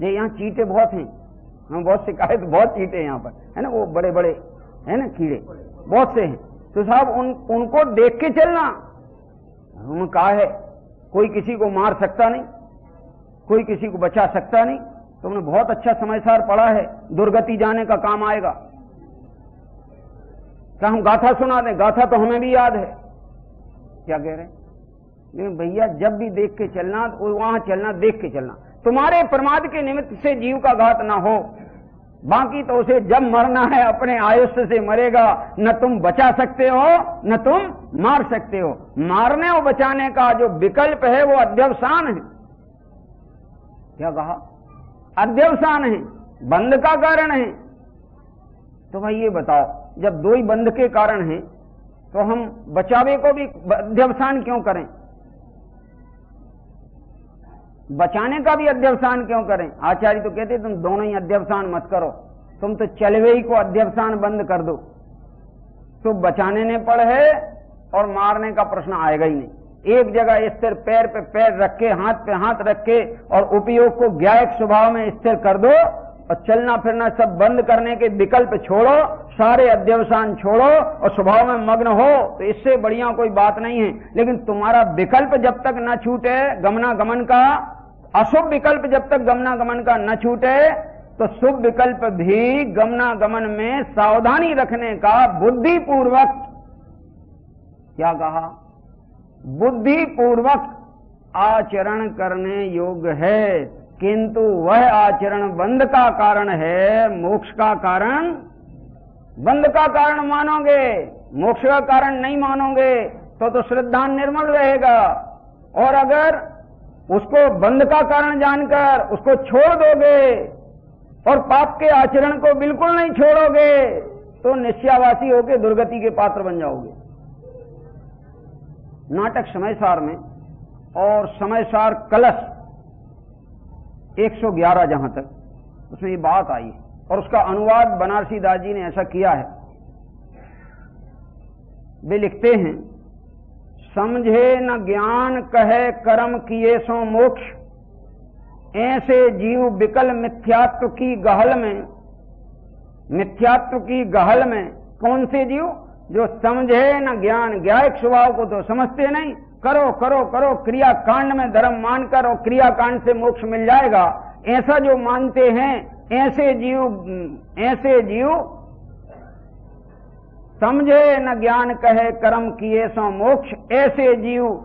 Speaker 1: ये यहाँ चीटे बहुत हैं। हम बहुत शिकायत, बहुत चीटे यहाँ पर। है ना, वो बड़े बड़े है ना, कीड़े। बहुत से हैं। तो साहब, उन, उनको देख के चलना। उन्होंने कहा है, कोई किसी को मार सकता नहीं, कोई किसी को बचा सकता नहीं। तुमने बहुत अच्छा समय सार पढ़ा है, दुर्गति जाने का काम आएगा। क्या हम गाथा सुना दें? गाथा तो हमें भी याद है। क्या कह रहे हैं? लेकिन भैया, जब भी देख के चलना तो वहाँ चलना, देख के चलना। तुम्हारे प्रमाद के निमित्त से जीव का घात ना हो। बाकी तो उसे जब मरना है, अपने आयुष्य से मरेगा। न तुम बचा सकते हो, न तुम मार सकते हो। मारने और बचाने का जो विकल्प है, वो अध्यवसान है। क्या कहा? अध्यवसान है। बंद का कारण है। तो भाई ये बताओ, जब दो ही बंद के कारण हैं तो हम बचावे को भी अध्यवसान क्यों करें? बचाने का भी अध्यवसान क्यों करें? आचार्य तो कहते तुम दोनों ही अध्यवसान मत करो। तुम तो चलवे ही को अध्यवसान बंद कर दो। तो बचाने ने पड़ है और मारने का प्रश्न आएगा ही नहीं। एक जगह स्थिर पैर पे पैर रख के हाथ पे हाथ रख के और उपयोग को ज्ञायक स्वभाव में स्थिर कर दो और चलना फिरना सब बंद करने के विकल्प छोड़ो, सारे अध्यवसान छोड़ो और स्वभाव में मग्न हो तो इससे बढ़िया कोई बात नहीं है। लेकिन तुम्हारा विकल्प जब तक न छूटे गमना गमन का अशुभ विकल्प जब तक गमना गमन का न छूटे तो शुभ विकल्प भी गमना गमन में सावधानी रखने का बुद्धिपूर्वक क्या कहा? बुद्धिपूर्वक आचरण करने योग्य है। किंतु वह आचरण बंद का कारण है, मोक्ष का कारण बंद का कारण मानोगे। मोक्ष का कारण नहीं मानोगे तो तो श्रद्धा निर्मल रहेगा। और अगर उसको बंद का कारण जानकर उसको छोड़ दोगे और पाप के आचरण को बिल्कुल नहीं छोड़ोगे तो निश्चयावासी होकर दुर्गति के पात्र बन जाओगे। नाटक समयसार में और समयसार कलश 111 जहाँ तक, उसमें ये बात आई है और उसका अनुवाद बनारसी दास जी ने ऐसा किया है। वे लिखते हैं समझे न ज्ञान, कहे कर्म किए सो मोक्ष। ऐसे जीव विकल मिथ्यात्व की गहल में, मिथ्यात्व की गहल में कौन से जीव? जो समझे न ज्ञान, ज्ञायक स्वभाव को तो समझते नहीं। करो करो करो क्रिया कांड में धर्म मानकर और क्रिया कांड से मोक्ष मिल जाएगा। ऐसा जो मानते हैं, ऐसे जीव ऐसे जीव समझे, न ज्ञान कहे, कर्म किए सो मोक्ष। ऐसे जीव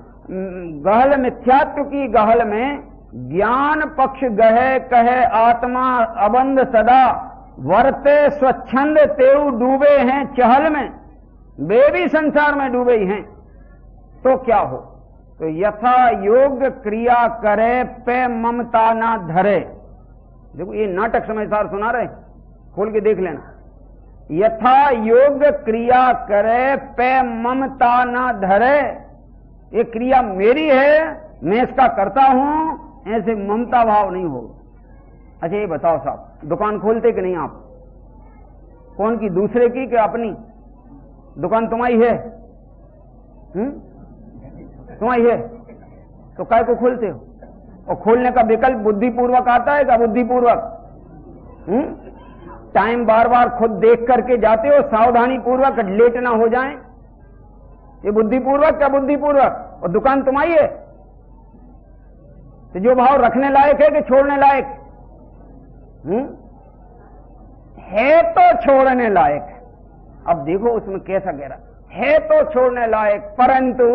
Speaker 1: गहल मिथ्यात्व की गहल में, ज्ञान पक्ष गहे, कहे, आत्मा अबंध सदा। वर्ते स्वच्छंद तेव डूबे हैं चहल में। वे भी संसार में डूबे ही हैं। तो क्या हो? तो यथा योग क्रिया करे, पे ममता ना धरे। देखो, ये नाटक समझदार सुना रहे खोल के देख लेना। यथा योग क्रिया करे, पे ममता ना धरे। ये क्रिया मेरी है, मैं इसका करता हूँ, ऐसे ममता भाव नहीं हो अच्छा ये बताओ साहब, दुकान खोलते कि नहीं आप? कौन की, दूसरे की कि अपनी? दुकान तुम्हारी है? हुँ? तुम्हारी है? तो काय को खोलते हो? और खोलने का विकल्प बुद्धिपूर्वक आता है क्या बुद्धिपूर्वक? टाइम बार बार खुद देख करके जाते हो सावधानी पूर्वक लेट ना हो जाए। ये बुद्धिपूर्वक क्या बुद्धिपूर्वक? और दुकान तुम्हारी है? तो जो भाव रखने लायक है कि छोड़ने लायक? हुँ? है तो छोड़ने लायक। अब देखो उसमें कैसा कह रहा है तो छोड़ने लायक, परंतु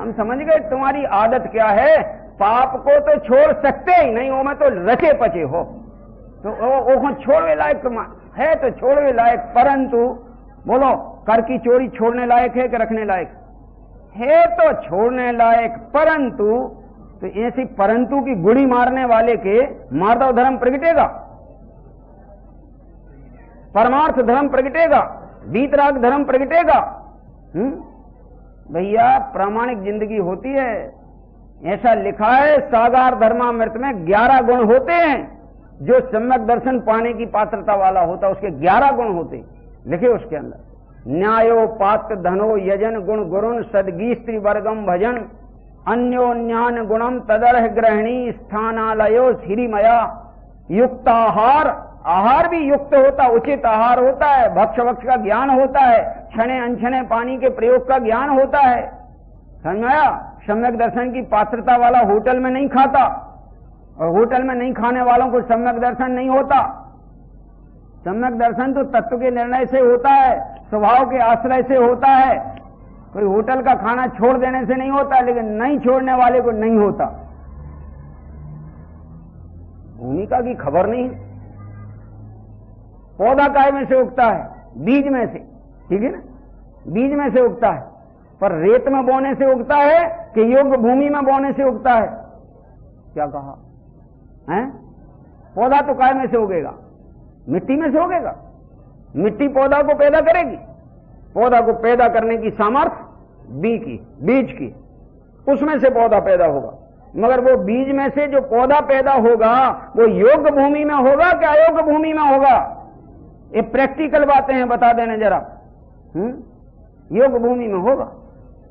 Speaker 1: हम समझ गए तुम्हारी आदत क्या है? पाप को तो छोड़ सकते ही नहीं हो मैं तो रचे पचे हो। तो वो छोड़वे लायक तुम है तो छोड़वे लायक, परंतु बोलो, कर की चोरी छोड़ने लायक है कि रखने लायक? है तो छोड़ने लायक, परंतु तो ऐसी परंतु की गुड़ी मारने वाले के माधव धर्म प्रगटेगा? परमार्थ धर्म प्रगटेगा? बीतराग धर्म प्रगटेगा? हम्म? भैया, प्रामाणिक ज़िंदगी होती है। ऐसा लिखा है, सागार धर्मामृत में ग्यारह गुण होते हैं। जो सम्यक दर्शन पाने की पात्रता वाला होता, उसके ग्यारह गुण होते लिखे उसके अंदर। न्यायो पात्र धनो यजन गुण गुरुण सदगी स्त्री वर्गम भजन अन्योन्यान गुणम तदर्ह ग्रहणी स्थानालयो श्रीमया युक्ताहार, आहार आहार भी युक्त होता, उचित आहार होता है भक्ष भक्ष का ज्ञान होता है, क्षणे अनछने पानी के प्रयोग का ज्ञान होता है। समझ में आया सम्यक दर्शन की पात्रता वाला होटल में नहीं खाता। और होटल में नहीं खाने वालों को सम्यक दर्शन नहीं होता। सम्यक दर्शन तो तत्व के निर्णय से होता है, स्वभाव के आश्रय से होता है। कोई होटल का खाना छोड़ देने से नहीं होता, लेकिन नहीं छोड़ने वाले को नहीं होता। भूमिका की खबर नहीं। पौधा काय में से उगता है, बीज में से, ठीक है ना? बीज में से उगता है, पर रेत में बोने से उगता है कि योग्य भूमि में बोने से उगता है। क्या कहा? है? पौधा तो काय में से उगेगा? मिट्टी में से उगेगा? मिट्टी पौधा को पैदा करेगी। पौधा को पैदा करने की सामर्थ्य बी की, बीज की, उसमें से पौधा पैदा होगा। मगर वो बीज में से जो पौधा पैदा होगा, वो योग्य भूमि में होगा कि अयोग्य भूमि में होगा? ये प्रैक्टिकल बातें हैं, बता देने जरा। योग भूमि में होगा।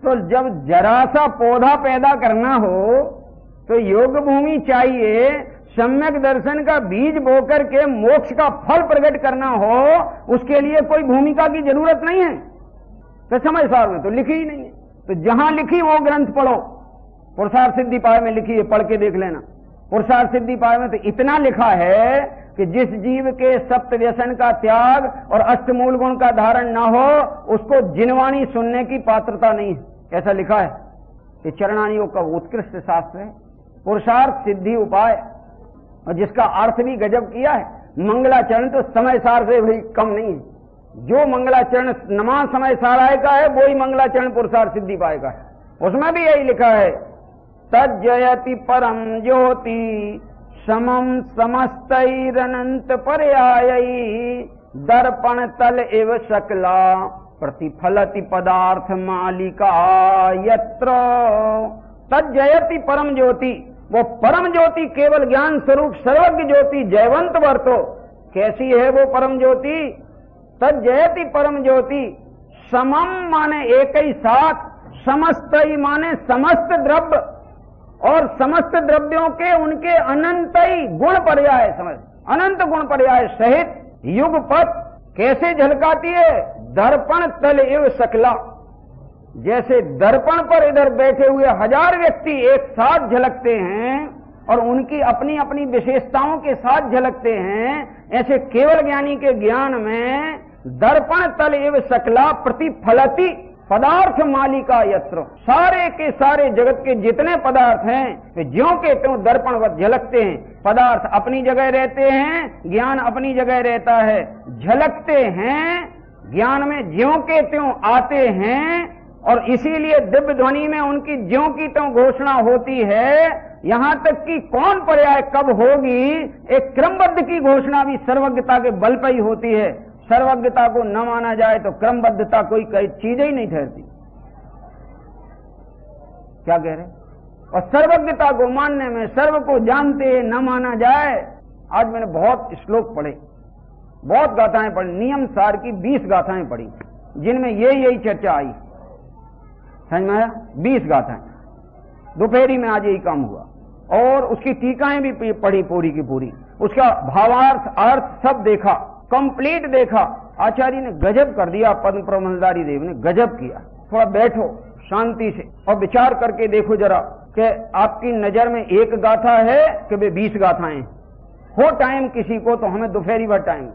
Speaker 1: तो जब जरा सा पौधा पैदा करना हो तो योग भूमि चाहिए सम्यक दर्शन का बीज बोकर के मोक्ष का फल प्रकट करना हो, उसके लिए कोई भूमिका की ज़रूरत नहीं है। तो समय सार में तो लिखी ही नहीं है। तो जहाँ लिखी वो ग्रंथ पढ़ो। पुरुषार सिद्धि पाए में लिखी है, पढ़ के देख लेना। पुरुषार सिद्धि पाए में तो इतना लिखा है कि जिस जीव के सप्त व्यसन का त्याग और अष्टमूल गुण का धारण ना हो, उसको जिनवाणी सुनने की पात्रता नहीं है। ऐसा लिखा है कि चरणानियों का उत्कृष्ट शास्त्र है। पुरुषार्थ सिद्धि उपाय और जिसका अर्थ भी गजब किया है, मंगलाचरण तो समय सार से भी कम नहीं है। जो मंगलाचरण नमा समय साराय का है, वही मंगलाचरण पुरुषार्थ सिद्धि पाएगा है। उसमें भी यही लिखा है तजयति परम ज्योति समम समस्तरनंत पर्याय, दर्पण तल एव शकला, प्रतिफलति पदार्थ मालिका यत्र। तजयति परम ज्योति वो परम ज्योति केवल ज्ञान स्वरूप सर्वज्ञ ज्योति जयवंत वर्तो। कैसी है वो परम ज्योति? तजयति परम ज्योति। समम माने एक ही साथ समस्त ही माने समस्त द्रव्य। और समस्त द्रव्यों के उनके अनंत ही गुण पर्याय समझ। अनंत गुण पर्याय सहित युग पथ कैसे झलकाती है? दर्पण तल एव सकला। जैसे दर्पण पर इधर बैठे हुए हज़ार व्यक्ति एक साथ झलकते हैं और उनकी अपनी अपनी विशेषताओं के साथ झलकते हैं, ऐसे केवल ज्ञानी के ज्ञान में दर्पण तल एव सकला प्रतिफलती पदार्थ मालिका यत्र। सारे के सारे जगत के जितने पदार्थ हैं, वे ज्यो के त्यों दर्पणवत झलकते हैं। पदार्थ अपनी जगह रहते हैं, ज्ञान अपनी जगह रहता है। झलकते हैं, ज्ञान में ज्यो के त्यों आते हैं और इसीलिए दिव्य ध्वनि में उनकी ज्यो की त्यों घोषणा होती है, यहाँ तक कि कौन पर्याय कब होगी, एक क्रमबद्ध की घोषणा भी सर्वज्ञता के बल पर ही होती है। सर्वज्ञता को न माना जाए तो क्रमबद्धता कोई कई चीज़ ही नहीं ठहरती। क्या कह रहे? और सर्वज्ञता को मानने में, सर्व को जानते न माना जाए, आज मैंने बहुत श्लोक पढ़े, बहुत गाथाएँ पढ़ी, नियम सार की बीस गाथाएँ पढ़ी, जिनमें ये यही चर्चा आई। समझ में आया? बीस गाथाएँ। दोपहरी में आज यही काम हुआ। और उसकी टीकाएँ भी पढ़ी पूरी की पूरी। उसका भावार्थ, अर्थ सब देखा कंप्लीट देखा। आचार्य ने गजब कर दिया, पद्म प्रबंधदारी देव ने गजब किया। थोड़ा बैठो, शांति से, और विचार करके देखो जरा कि आपकी नज़र में एक गाथा है कि वे बीस गाथाएँ हो। टाइम किसी को तो हमें दोपहरी भर टाइम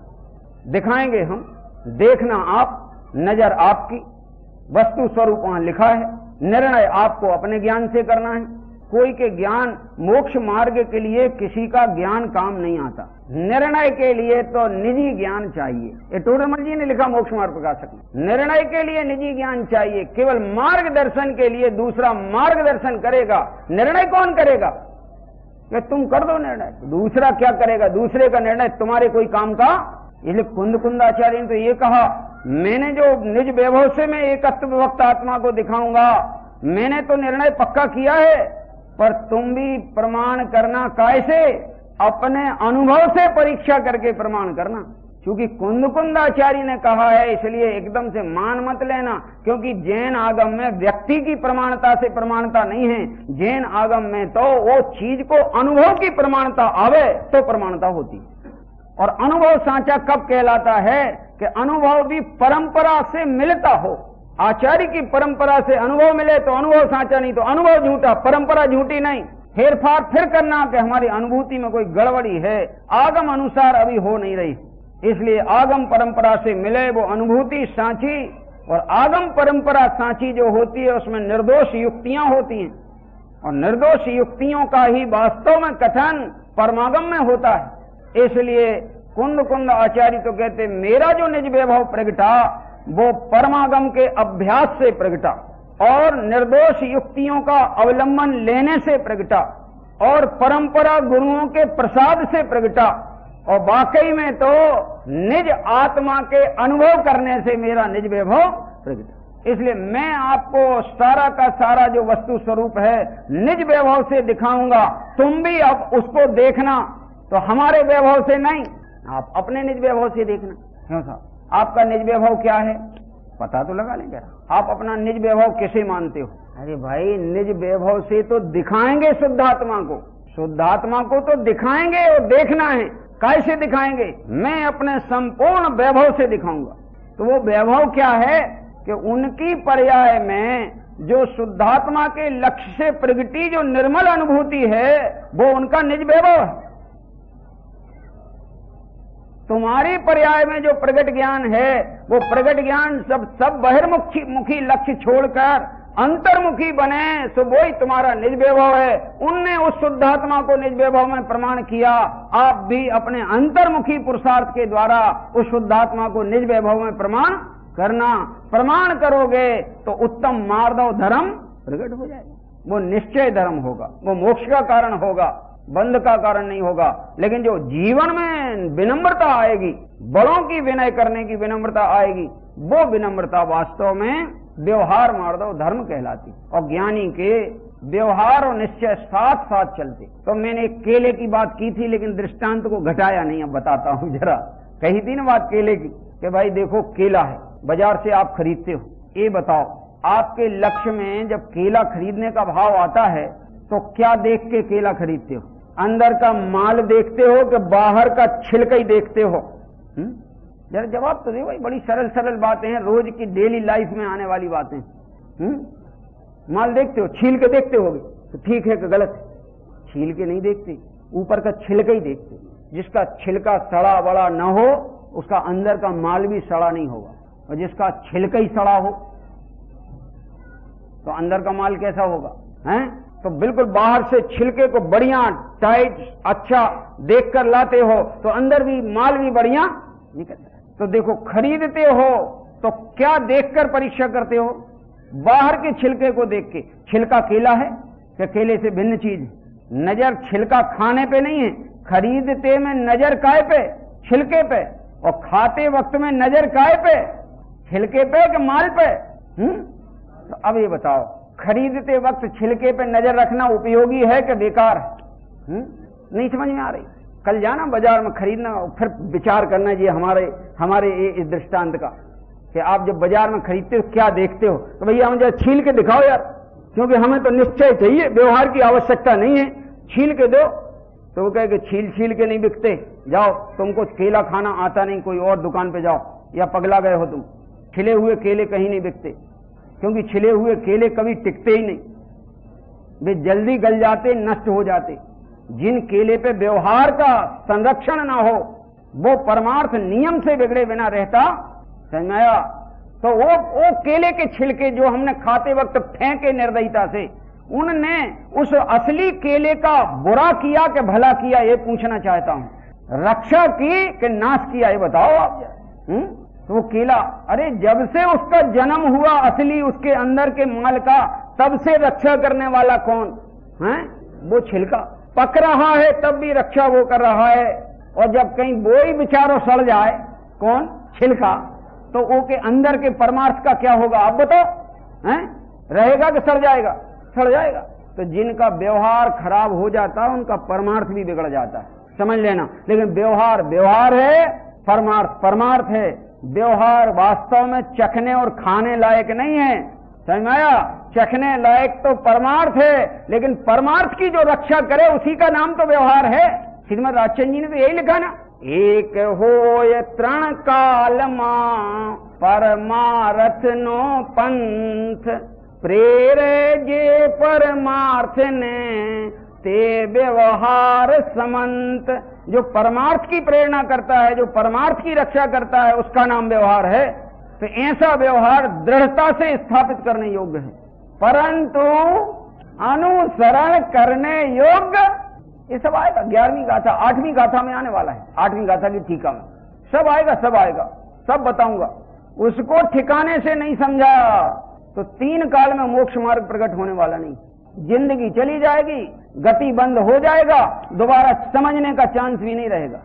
Speaker 1: दिखाएँगे हम, देखना आप, नज़र आपकी। वस्तु स्वरूप वहाँ लिखा है। निर्णय आपको अपने ज्ञान से करना है। कोई के ज्ञान मोक्ष मार्ग के लिए किसी का ज्ञान काम नहीं आता। निर्णय के लिए तो निजी ज्ञान चाहिए। ये टोडरमल जी ने लिखा मोक्ष मार्ग प्रकाशक में निर्णय के लिए निजी ज्ञान चाहिए। केवल मार्गदर्शन के लिए दूसरा मार्गदर्शन करेगा। निर्णय कौन करेगा? कि तुम कर दो निर्णय। दूसरा क्या करेगा? दूसरे का निर्णय तुम्हारे कोई काम का? इसलिए कुंद कुंदाचार्य ने तो ये कहा मैंने जो निज वैभव से मैं एकत्व वक्त आत्मा को दिखाऊँगा, मैंने तो निर्णय पक्का किया है, पर तुम भी प्रमाण करना कैसे अपने अनुभव से परीक्षा करके प्रमाण करना। क्योंकि कुंद कुंदाचार्य ने कहा है, इसलिए एकदम से मान मत लेना, क्योंकि जैन आगम में व्यक्ति की प्रमाणता से प्रमाणता नहीं है। जैन आगम में तो वो चीज़ को अनुभव की प्रमाणता आवे तो प्रमाणता होती और अनुभव सांचा कब कहलाता है? कि अनुभव भी परंपरा से मिलता हो। आचार्य की परंपरा से अनुभव मिले तो अनुभव सांचा नहीं तो अनुभव झूठा, परंपरा झूठी नहीं। फेरफार फिर करना कि हमारी अनुभूति में कोई गड़बड़ी है। आगम अनुसार अभी हो नहीं रही। इसलिए आगम परंपरा से मिले वो अनुभूति सांची, और आगम परंपरा सांची जो होती है, उसमें निर्दोष युक्तियाँ होती हैं। और निर्दोष युक्तियों का ही वास्तव में कथन परमागम में होता है। इसलिए कुंद कुंद आचार्य तो कहते, मेरा जो निज वैभव प्रगटा, वो परमागम के अभ्यास से प्रगटा, और निर्दोष युक्तियों का अवलंबन लेने से प्रगटा, और परंपरा गुरुओं के प्रसाद से प्रगटा, और वाकई में तो निज आत्मा के अनुभव करने से मेरा निज वैभव प्रगट। इसलिए मैं आपको सारा का सारा जो वस्तु स्वरूप है, निज वैभव से दिखाऊँगा, तुम भी अब उसको देखना तो हमारे वैभव से नहीं। आप अपने निज वैभव से देखना। क्यों साहब। आपका निज वैभव क्या है? पता तो लगा लेंगे आप अपना निज वैभव कैसे मानते हो? अरे भाई निज वैभव से तो दिखाएँगे शुद्धात्मा को। शुद्धात्मा को तो दिखाएँगे और देखना है। कैसे दिखाएँगे? मैं अपने संपूर्ण वैभव से दिखाऊँगा। तो वो वैभव क्या है? कि उनकी पर्याय में जो शुद्धात्मा के लक्ष्य से प्रगति जो निर्मल अनुभूति है वो उनका निज वैभव है। तुम्हारी पर्याय में जो प्रगट ज्ञान है, वो प्रगट ज्ञान सब सब बहिर्मुखी, मुखी लक्ष्य छोड़कर अंतर्मुखी बने सो वो ही तुम्हारा निज वैभव है। उनने उस शुद्धात्मा को निज वैभव में प्रमाण किया। आप भी अपने अंतर्मुखी पुरुषार्थ के द्वारा उस शुद्धात्मा को निज वैभव में प्रमाण करना, प्रमाण करोगे तो उत्तम मार्दव धर्म प्रकट हो जाएगा। वो निश्चय धर्म होगा। वो मोक्ष का कारण होगा। बंध का कारण नहीं होगा। लेकिन जो जीवन में विनम्रता आएगी बड़ों की विनय करने की विनम्रता आएगी, वो विनम्रता वास्तव में व्यवहार मार्दव धर्म कहलाती। और ज्ञानी के व्यवहार और निश्चय साथ साथ चलते। तो मैंने केले की बात की थी, लेकिन दृष्टांत को घटाया नहीं, अब बताता हूँ जरा। कही थी ना बात केले की, कि भाई देखो, केला है, बाज़ार से आप खरीदते हो। ये बताओ, आपके लक्ष्य में जब केला खरीदने का भाव आता है तो क्या देख के केला खरीदते हो? अंदर का माल देखते हो कि बाहर का छिलका ही देखते हो? हम्म? जरा जवाब तो दे भाई, बड़ी सरल सरल बातें हैं, रोज की डेली लाइफ में आने वाली बातें हम्म? माल देखते हो, छील के देखते हो तो ठीक है कि गलत है। छील के नहीं देखते, ऊपर का छिलका ही देखते। जिसका छिलका सड़ा बड़ा न हो, उसका अंदर का माल भी सड़ा नहीं होगा। और जिसका छिलका ही सड़ा हो तो अंदर का माल कैसा होगा? हैं? तो बिल्कुल बाहर से छिलके को बढ़िया टाइट अच्छा देखकर लाते हो तो अंदर भी माल भी बढ़िया निकलता है। तो देखो, खरीदते हो तो क्या देखकर परीक्षा करते हो? बाहर के छिलके को देख के। छिलका केला है, क्या केले से भिन्न चीज़? नज़र छिलका खाने पे नहीं है। खरीदते में नज़र काय पे? छिलके पे। और खाते वक्त में नज़र काय पे? छिलके पे कि माल पे? हम्म? तो अब ये बताओ खरीदते वक्त छिलके पे नज़र रखना उपयोगी है कि बेकार है? नहीं समझ में आ रही। कल जाना बाज़ार में खरीदना फिर विचार करना जी हमारे हमारे इस दृष्टांत का कि आप जब बाज़ार में खरीदते हो, क्या देखते हो? तो भैया मुझे छील के दिखाओ यार, क्योंकि हमें तो निश्चय चाहिए, व्यवहार की आवश्यकता नहीं है। छील के दो। तो वो कहे कि छील छील के नहीं बिकते। जाओ, तुमको केला खाना आता नहीं, कोई और दुकान पे जाओ, या पगला गए हो तुम। छिले हुए केले कहीं नहीं बिकते। क्योंकि छिले हुए केले कभी टिकते ही नहीं। वे जल्दी गल जाते, नष्ट हो जाते। जिन केले पे व्यवहार का संरक्षण ना हो, वो परमार्थ नियम से बिगड़े बिना रहता समझाया तो वो वो केले के छिलके जो हमने खाते वक्त फेंके निर्दयता से, उनने उस असली केले का बुरा किया कि भला किया, ये पूछना चाहता हूँ। रक्षा की कि नाश किया, ये बताओ आप। हुँ? तो वो केला, अरे जब से उसका जन्म हुआ असली उसके अंदर के माल का, तब से रक्षा करने वाला कौन? है? वो छिलका। पक रहा है, तब भी रक्षा वो कर रहा है। और जब कहीं वो ही बिचारो सड़ जाए, कौन? छिलका। तो वो के अंदर के परमार्थ का क्या होगा? आप बताओ। हैं? रहेगा कि सड़ जाएगा? सड़ जाएगा। तो जिनका व्यवहार खराब हो जाता है उनका परमार्थ भी बिगड़ जाता है। समझ लेना। लेकिन व्यवहार व्यवहार है, परमार्थ परमार्थ है। व्यवहार वास्तव में चखने और खाने लायक नहीं है। समझ में आया? चखने लायक तो परमार्थ है, लेकिन परमार्थ की जो रक्षा करे, उसी का नाम तो व्यवहार है। श्रीमद राजचंद जी ने तो यही लिखा ना, एक हो तृण काल माँ, परमारथ नो पंथ। प्रेरे जे परमार्थ ने, ते व्यवहार समंत। जो परमार्थ की प्रेरणा करता है, जो परमार्थ की रक्षा करता है, उसका नाम व्यवहार है। तो ऐसा व्यवहार दृढ़ता से स्थापित करने योग्य है। परंतु अनुसरण करने योग्य, ये सब आएगा। ग्यारहवीं गाथा, आठवीं गाथा में आने वाला है। आठवीं गाथा की टीका में। सब आएगा सब आएगा। सब बताऊँगा। उसको ठिकाने से नहीं समझा तो तीन काल में मोक्ष मार्ग प्रकट होने वाला नहीं। ज़िंदगी चली जाएगी गति बंद हो जाएगा, दोबारा समझने का चांस भी नहीं रहेगा।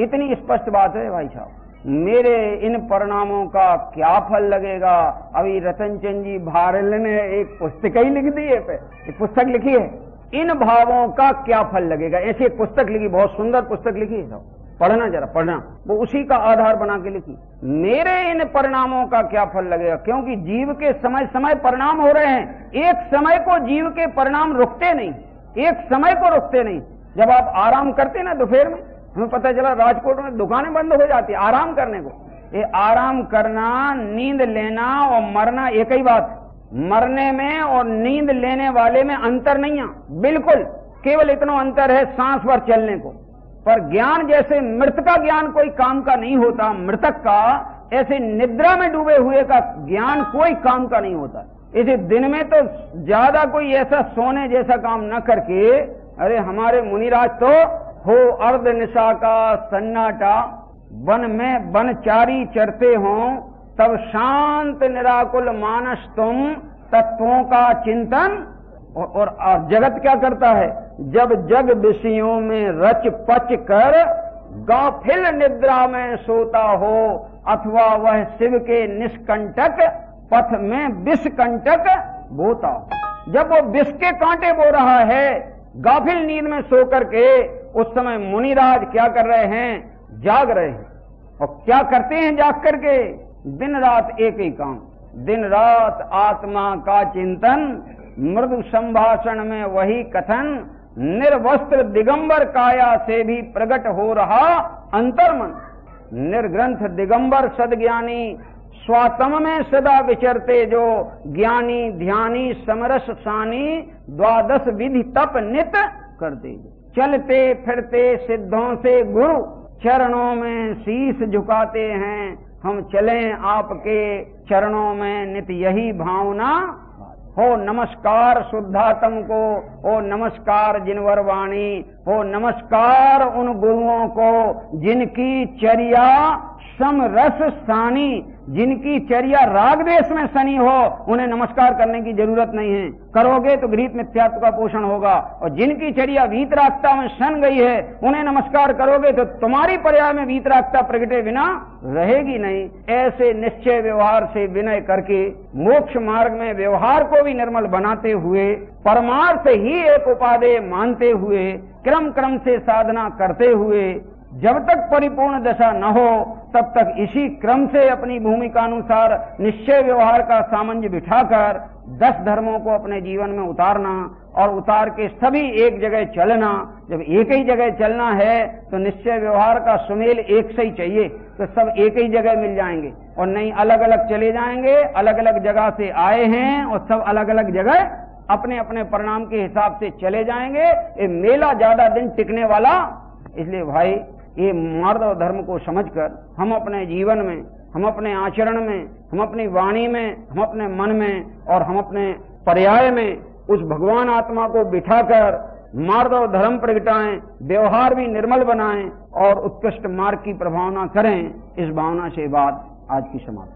Speaker 1: इतनी स्पष्ट बात है भाई साहब। मेरे इन परिणामों का क्या फल लगेगा? अभी रतन चंद जी भारल ने एक पुस्तक ही लिख दी है पे एक पुस्तक लिखी है। इन भावों का क्या फल लगेगा? ऐसी एक पुस्तक लिखी, बहुत सुंदर पुस्तक लिखी है पढ़ना जरा, पढ़ना। वो उसी का आधार बना के लिखी। मेरे इन परिणामों का क्या फल लगेगा? क्योंकि जीव के समय समय परिणाम हो रहे हैं। एक समय को जीव के परिणाम रुकते नहीं। एक समय को रुकते नहीं। जब आप आराम करते ना दोपहर में, हमें पता चला राजकोट में दुकानें बंद हो जाती आराम करने को। ये आराम करना, नींद लेना और मरना एक ही बात। मरने में और नींद लेने वाले में अंतर नहीं है। बिल्कुल, केवल इतना अंतर है सांस पर चलने को। पर ज्ञान जैसे मृत का ज्ञान कोई काम का नहीं होता, मृतक का, ऐसे निद्रा में डूबे हुए का ज्ञान कोई काम का नहीं होता। इसे दिन में तो ज़्यादा कोई ऐसा सोने जैसा काम न करके अरे हमारे मुनिराज तो हो अर्ध निशा का सन्नाटा वन में वनचारी चरते हो तब शांत निराकुल मानस तुम तत्वों का चिंतन। और, और जगत क्या करता है? जब जग विषयों में रच पच कर गाफिल निद्रा में सोता हो अथवा वह शिव के निष्कंटक पथ में विषकंटक बोता। जब वो विष के कांटे बो रहा है गाफिल नींद में सो करके उस समय मुनिराज क्या कर रहे हैं? जाग रहे हैं। और क्या करते हैं जाग करके दिन रात एक ही काम। दिन रात आत्मा का चिंतन, मृदु संभाषण में वही कथन, निर्वस्त्र दिगंबर काया से भी प्रकट हो रहा अंतर्मन। निर्ग्रंथ दिगंबर सदज्ञानी स्वातम में सदा विचरते जो ज्ञानी, ध्यानी, समरस, सानी, द्वादश विधि तप नित करते। जो चलते, फिरते, सिद्धों से गुरु, चरणों में शीश झुकाते हैं। हम चलें आपके चरणों में नित यही भावना। हो नमस्कार शुद्धात्म को, हो नमस्कार जिनवर वाणी, हो नमस्कार उन गुरुओं को जिनकी चर्या समरस सानी जिनकी चर्या राग देश में सनी हो, उन्हें नमस्कार करने की ज़रूरत नहीं है। करोगे तो गृहित मिथ्यात्व का पोषण होगा, और जिनकी चर्या वीतरागता में सन गई है, उन्हें नमस्कार करोगे तो तुम्हारी पर्याय में वीतरागता प्रगटे बिना रहेगी नहीं। ऐसे निश्चय व्यवहार से विनय करके, मोक्ष मार्ग में व्यवहार को भी निर्मल बनाते हुए, परमार्थ ही एक उपादेय मानते हुए क्रम क्रम से साधना करते हुए जब तक परिपूर्ण दशा न हो, तब तक इसी क्रम से अपनी भूमिका अनुसार निश्चय व्यवहार का सामंज बिठाकर दस धर्मों को अपने जीवन में उतारना और उतार के सभी एक जगह चलना। जब एक ही जगह चलना है तो निश्चय व्यवहार का सुमेल एक से ही चाहिए तो सब एक ही जगह मिल जाएँगे। और नहीं अलग अलग चले जाएँगे अलग अलग जगह से आए हैं और सब अलग अलग जगह अपने अपने परिणाम के हिसाब से चले जाएँगे। ये मेला ज़्यादा दिन टिकने वाला, इसलिए भाई ये मर्द और धर्म को समझकर हम अपने जीवन में, हम अपने आचरण में, हम अपनी वाणी में, हम अपने मन में और हम अपने पर्याय में उस भगवान आत्मा को बिठाकर मार्ग और धर्म प्रगटाएँ, व्यवहार भी निर्मल बनाएँ और उत्कृष्ट मार्ग की प्रभावना करें, इस भावना से बात आज की समाप्त।